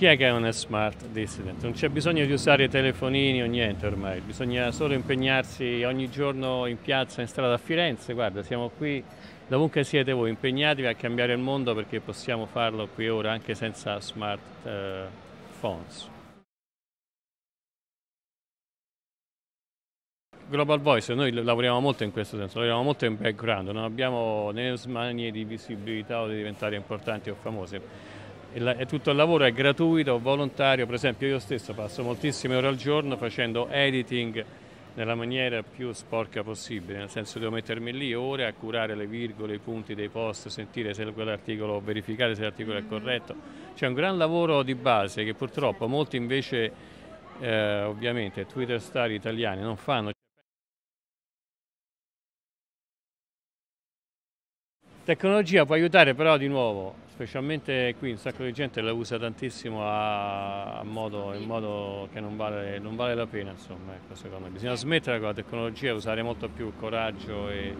Chi è che è smart dissident? Non c'è bisogno di usare i telefonini o niente ormai, bisogna solo impegnarsi ogni giorno in piazza, in strada a Firenze. Guarda, siamo qui, dovunque siete voi, impegnatevi a cambiare il mondo perché possiamo farlo qui ora anche senza smart eh, phones. Global Voice, noi lavoriamo molto in questo senso, lavoriamo molto in background, non abbiamo né smanie di visibilità o di diventare importanti o famosi. Il, tutto il lavoro è gratuito, volontario, per esempio io stesso passo moltissime ore al giorno facendo editing nella maniera più sporca possibile, nel senso devo mettermi lì ore a curare le virgole, i punti dei post, sentire se quell'articolo, verificare se l'articolo è mm-hmm. corretto. C'è un gran lavoro di base che purtroppo molti invece, eh, ovviamente, Twitter star italiani non fanno. Tecnologia può aiutare però di nuovo, specialmente qui un sacco di gente la usa tantissimo a, a modo, in modo che non vale, non vale la pena, insomma, ecco, secondo me. Bisogna smettere con la tecnologia, usare molto più coraggio e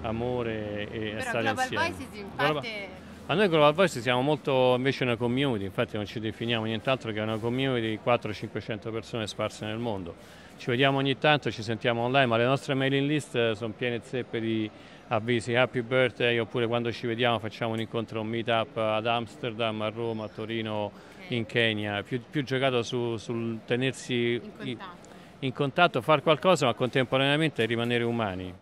amore e però stare Global insieme. Voices in parte... A noi Global Voice siamo molto invece una community, infatti non ci definiamo nient'altro che una community di 400-500 persone sparse nel mondo. Ci vediamo ogni tanto, ci sentiamo online, ma le nostre mailing list sono piene zeppe di avvisi happy birthday oppure quando ci vediamo facciamo un incontro, un meet up ad Amsterdam, a Roma, a Torino, in Kenya, più, più giocato su, sul tenersi in contatto. in contatto, fare qualcosa ma contemporaneamente rimanere umani.